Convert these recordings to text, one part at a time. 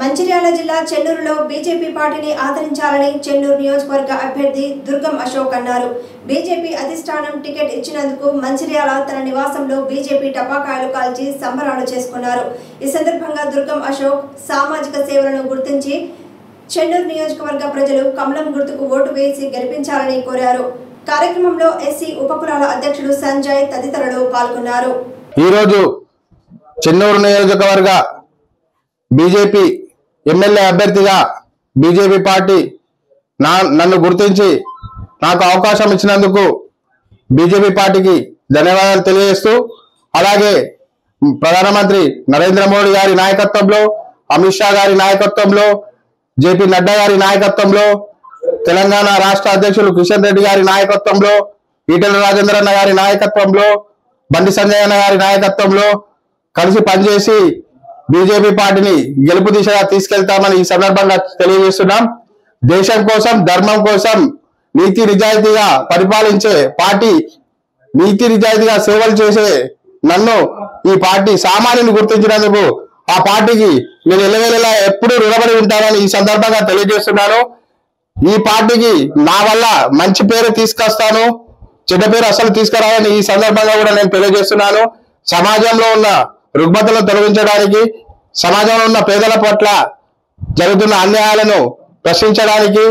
మంచిర్యాల జిల్లా చెన్నూరులో బీజేపీ పార్టీని ఆదరించాలని చెన్నూరు నియోజకవర్గ అభ్యర్థి దుర్గం అశోక్ అన్నారు. బీజేపీ అధిష్టానం టికెట్ ఇచ్చినందుకు మంచిర్యాల తన నివాసంలో బీజేపీ టపాకాయలు కాల్చి సంబరాలు చేసుకున్నారు. ఈ సందర్భంగా దుర్గం అశోక్ సామాజిక సేవలను గుర్తించి చెన్నూరు నియోజకవర్గ ప్రజలు కమలం గుర్తుకు ఓటు వేసి గెలిపించాలని కోరారు. కార్యక్రమంలో ఎస్సీ ఉపకులాల అధ్యక్షుడు సంజయ్ తదితరులు పాల్గొన్నారు. ఈరోజు చెన్నూరు నియోజకవర్గ బీజేపీ ఎమ్మెల్యే అభ్యర్థిగా బీజేపీ పార్టీ నా నన్ను గుర్తించి నాకు అవకాశం ఇచ్చినందుకు బీజేపీ పార్టీకి ధన్యవాదాలు తెలియజేస్తూ అలాగే ప్రధానమంత్రి నరేంద్ర మోడీ గారి నాయకత్వంలో అమిత్ షా గారి నాయకత్వంలో జేపీ నడ్డా గారి నాయకత్వంలో తెలంగాణ రాష్ట్ర అధ్యక్షులు కిషన్ రెడ్డి గారి నాయకత్వంలో ఈటెల రాజేంద్రన్న గారి నాయకత్వంలో బండి సంజయ్ అన్న గారి నాయకత్వంలో కలిసి పనిచేసి బీజేపీ పార్టీని గెలుపు దిశగా తీసుకెళ్తామని ఈ సందర్భంగా తెలియజేస్తున్నాం. దేశం కోసం ధర్మం కోసం నీతి నిజాయితీగా పరిపాలించే పార్టీ నీతి నిజాయితీగా సేవలు చేసే నన్ను ఈ పార్టీ సామాన్యుని గుర్తించినందుకు ఆ పార్టీకి నేను ఎల్లవేళలా ఎప్పుడూ రుణపడి ఉంటానని ఈ సందర్భంగా తెలియజేస్తున్నాను. ఈ పార్టీకి నా వల్ల మంచి పేరు తీసుకొస్తాను చెడ్డ పేరు అసలు తీసుకురావాలని ఈ సందర్భంగా కూడా నేను తెలియజేస్తున్నాను. సమాజంలో ఉన్న రుగ్మతలను తొలగించడానికి సమాజంలో ఉన్న పేదల పట్ల జరుగుతున్న అన్యాయాలను ప్రశ్నించడానికి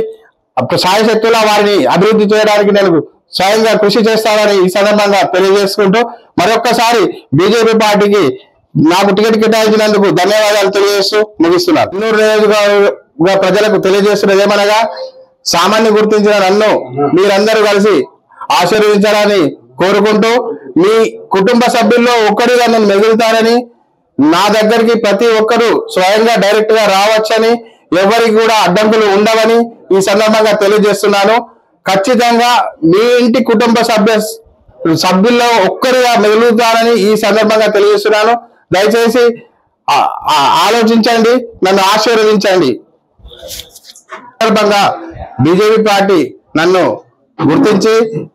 సాయశక్తుల వారిని అభివృద్ధి చేయడానికి నేను స్వయంగా కృషి చేస్తానని ఈ సందర్భంగా తెలియజేసుకుంటూ మరొక్కసారి బీజేపీ పార్టీకి నాకు టికెట్ కేటాయించినందుకు ధన్యవాదాలు తెలియజేస్తూ ముగిస్తున్నాను. ఎన్నో నియోజకవర్గ ప్రజలకు తెలియజేస్తున్నది ఏమనగా సామాన్య గుర్తించిన నన్ను మీరందరూ కలిసి ఆశీర్వదించాలని కోరుకుంటూ మీ కుటుంబ సభ్యుల్లో ఒక్కడిగా నేను మెదులుతానని నా దగ్గరికి ప్రతి ఒక్కరూ స్వయంగా డైరెక్ట్గా రావచ్చని ఎవరికి కూడా అడ్డంకులు ఉండవని ఈ సందర్భంగా తెలియజేస్తున్నాను. ఖచ్చితంగా మీ ఇంటి కుటుంబ సభ్య సభ్యుల్లో ఒక్కరిగా మెలుగుతానని ఈ సందర్భంగా తెలియజేస్తున్నాను. దయచేసి ఆలోచించండి నన్ను ఆశీర్వదించండి. సందర్భంగా బీజేపీ పార్టీ నన్ను గుర్తించి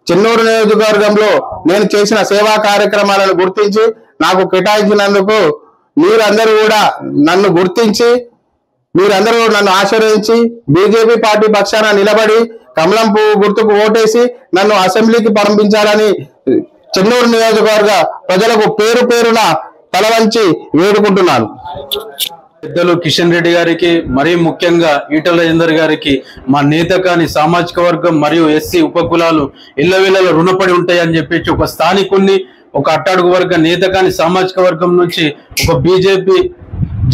చెన్నూరు నియోజకవర్గంలో నేను చేసిన సేవా కార్యక్రమాలను గుర్తించి నాకు కేటాయించినందుకు మీరందరూ కూడా నన్ను గుర్తించి మీరందరూ నన్ను ఆశీర్వదించి బీజేపీ పార్టీ పక్షాన నిలబడి కమలం పువ్వు గుర్తుకు ఓటేసి నన్ను అసెంబ్లీకి పంపించాలని చెన్నూరు నియోజకవర్గ ప్రజలకు పేరు పేరున తలవంచి వేడుకుంటున్నాను. పెద్దలు కిషన్ రెడ్డి గారికి మరీ ముఖ్యంగా ఈటల రాజేందర్ గారికి మా నేత కాని సామాజిక వర్గం మరియు ఎస్సీ ఉపకులాలు ఇళ్ళవేళలో రుణపడి ఉంటాయని చెప్పేసి ఒక స్థానికుణ్ణి ఒక అట్టాడుగు వర్గ నేత కాని సామాజిక వర్గం నుంచి ఒక బీజేపీ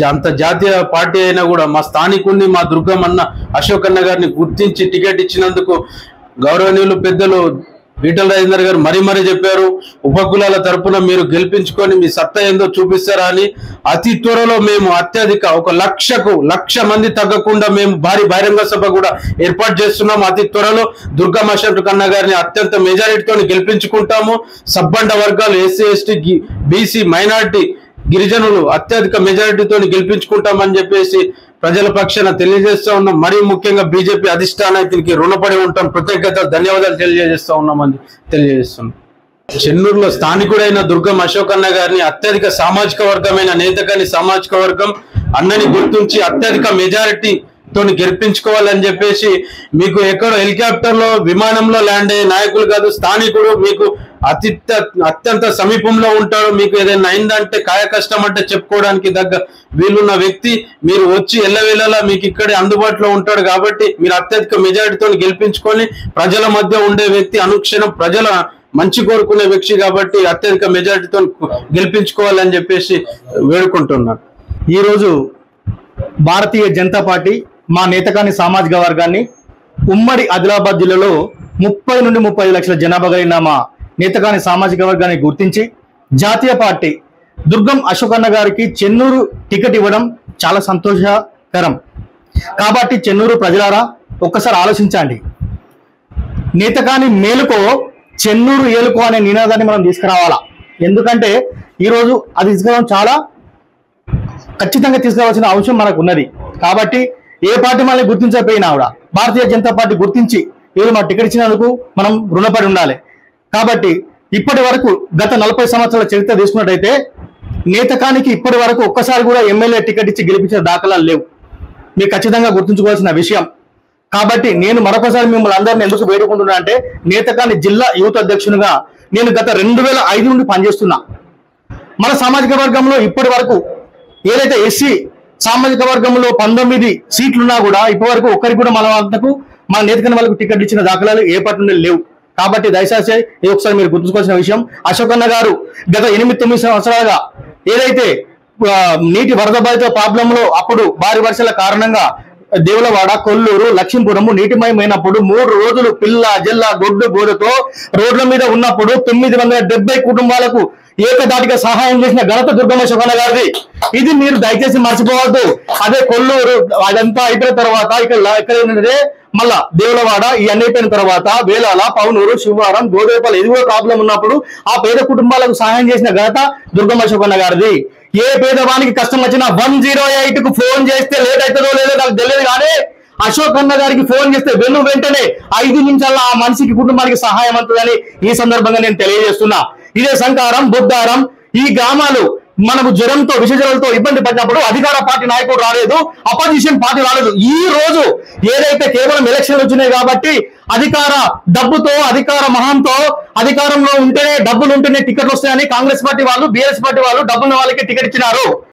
అంత జాతీయ పార్టీ అయినా కూడా మా స్థానికుణ్ణి మా దుర్గం అన్న అశోక్ అన్న గారిని గుర్తించి టికెట్ ఇచ్చినందుకు గౌరవనీయులు పెద్దలు ఈటల రాజేందర్ గారు మరీ మరీ చెప్పారు ఉపకులాల తరపున మీరు గెలిపించుకొని మీ సత్తా ఏందో చూపిస్తారా అని. అతి త్వరలో మేము అత్యధిక ఒక లక్షకు లక్ష మంది తగ్గకుండా మేము భారీ బహిరంగ సభ కూడా ఏర్పాటు చేస్తున్నాము. అతి త్వరలో దుర్గా అశోక్ కన్న గారిని అత్యంత మెజారిటీతో గెలిపించుకుంటాము. సబ్బండ వర్గాలు ఎస్సీ ఎస్టీ బీసీ మైనార్టీ గిరిజనులు అత్యధిక మెజారిటీతో గెలిపించుకుంటామని చెప్పేసి ప్రజల పక్షాన తెలియజేస్తూ ఉన్నాం. మరీ ముఖ్యంగా బీజేపీ అధిష్టానానికి రుణపడి ఉంటాం. కృతజ్ఞత ధన్యవాదాలు తెలియజేస్తూ ఉన్నామని తెలియజేస్తున్నాం. చెన్నూరులో స్థానికుడైన దుర్గం అశోక్ అన్న గారిని అత్యధిక సామాజిక వర్గమైన నేతకాని సామాజిక వర్గం అన్నని గుర్తించి అత్యధిక మెజారిటీ తోని గెలిపించుకోవాలని చెప్పేసి మీకు ఎక్కడో హెలికాప్టర్లో విమానంలో ల్యాండ్ అయ్యే నాయకులు కాదు స్థానికుడు మీకు అతి అత్యంత సమీపంలో ఉంటాడు మీకు ఏదైనా అయిందంటే కాయ కష్టం అంటే చెప్పుకోవడానికి దగ్గ వీలున్న వ్యక్తి మీరు వచ్చి ఎల్లవేళలా మీకు ఇక్కడే అందుబాటులో ఉంటాడు కాబట్టి మీరు అత్యధిక మెజారిటీతో గెలిపించుకొని ప్రజల మధ్య ఉండే వ్యక్తి అనుక్షణం ప్రజల మంచి కోరుకునే వ్యక్తి కాబట్టి అత్యధిక మెజారిటీతో గెలిపించుకోవాలని చెప్పేసి వేడుకుంటున్నాను. ఈరోజు భారతీయ జనతా పార్టీ మా నేతకాని సామాజిక వర్గాన్ని ఉమ్మడి ఆదిలాబాద్ జిల్లాలో ముప్పై నుండి ముప్పై లక్షల జనాభా కలిగిన మా నేతకాని సామాజిక వర్గాన్ని గుర్తించి జాతీయ పార్టీ దుర్గం అశోక్ అన్న గారికి చెన్నూరు టికెట్ ఇవ్వడం చాలా సంతోషకరం. కాబట్టి చెన్నూరు ప్రజలారా ఒక్కసారి ఆలోచించండి. నేతకాని మేలుకో చెన్నూరు ఏలుకో అనే నినాదాన్ని మనం తీసుకురావాలా? ఎందుకంటే ఈరోజు అది తీసుకురావడం చాలా ఖచ్చితంగా తీసుకురావాల్సిన అవసరం మనకు ఉన్నది కాబట్టి ఏ పార్టీ మనల్ని గుర్తించకపోయినా కూడా భారతీయ జనతా పార్టీ గుర్తించి ఈరోజు మా టికెట్ ఇచ్చినందుకు మనం రుణపడి ఉండాలి. కాబట్టి ఇప్పటి వరకు గత నలభై సంవత్సరాల చరిత్ర తీసుకున్నట్టయితే నేతకానికి ఇప్పటి వరకు ఒక్కసారి కూడా ఎమ్మెల్యే టికెట్ ఇచ్చి గెలిపించిన దాఖలాలు లేవు. మీరు ఖచ్చితంగా గుర్తుంచుకోవాల్సిన విషయం. కాబట్టి నేను మరొకసారి మిమ్మల్ని అందరిని ఎందుకు వేడుకుంటున్నా అంటే నేతకాని జిల్లా యూత్ అధ్యక్షునిగా నేను గత రెండు వేల ఐదు నుండి పనిచేస్తున్నా. మన సామాజిక వర్గంలో ఇప్పటి వరకు ఏదైతే ఎస్సీ సామాజిక వర్గంలో పంతొమ్మిది సీట్లున్నా కూడా ఇప్పటి వరకు ఒక్కరికి కూడా మన అంతకు మన నేతకాని వాళ్ళకు టికెట్ ఇచ్చిన దాఖలాలు ఏ నుండి లేవు. కాబట్టి దయచేసి ఇది ఒకసారి మీరు గుర్తుంచుకోవాల్సిన విషయం. అశోకన్న గారు గత ఎనిమిది తొమ్మిది సంవత్సరాలుగా ఏదైతే నీటి వరద బాధిత ప్రాబ్లంలో అప్పుడు భారీ వర్షాల కారణంగా దేవులవాడ కొల్లూరు లక్ష్మీపురము నీటిమయమైనప్పుడు మూడు రోజులు పిల్ల జిల్లా గొడ్డు గోడతో రోడ్ల మీద ఉన్నప్పుడు తొమ్మిది వందల డెబ్బై కుటుంబాలకు ఏకదాటిగా సహాయం చేసిన ఘనత దుర్గమ్మ శోభన గారిది. ఇది మీరు దయచేసి మర్చిపోవద్దు. అదే కొల్లూరు అదంతా అయిపోయిన తర్వాత ఇక్కడ ఇక్కడ ఏంటంటే మళ్ళా దేవులవాడ ఈ అయిపోయిన తర్వాత వేలాల పౌనూరు శివారం గోదేపల్లి ఇది కూడా ప్రాబ్లం ఉన్నప్పుడు ఆ పేద కుటుంబాలకు సహాయం చేసిన ఘనత దుర్గమ్మ శోభన్న గారిది. ఏ పేదవానికి కష్టం వచ్చినా వన్ జీరో ఎయిట్కు ఫోన్ చేస్తే లేట్ అవుతుందో లేదో నాకు తెలియదు కానీ అశోక్ అన్న గారికి ఫోన్ చేస్తే వెను వెంటనే ఐదు నిమిషాల్లో ఆ మనిషికి కుటుంబానికి సహాయం అవుతుందని ఈ సందర్భంగా నేను తెలియజేస్తున్నా. ఇదే సంకారం బుద్ధారం ఈ గ్రామాలు మనకు జ్వరంతో విష ఇబ్బంది పడినప్పుడు అధికార పార్టీ నాయకుడు రాలేదు అపోజిషన్ పార్టీ రాలేదు. ఈ రోజు ఏదైతే కేవలం ఎలక్షన్లు వచ్చినాయి కాబట్టి అధికార డబ్బుతో అధికార మహంతో అధికారంలో ఉంటేనే డబ్బులు ఉంటేనే టికెట్లు వస్తాయని కాంగ్రెస్ పార్టీ వాళ్ళు బీఆర్ఎస్ పార్టీ వాళ్ళు డబ్బున్న వాళ్ళకి టికెట్ ఇచ్చినారు.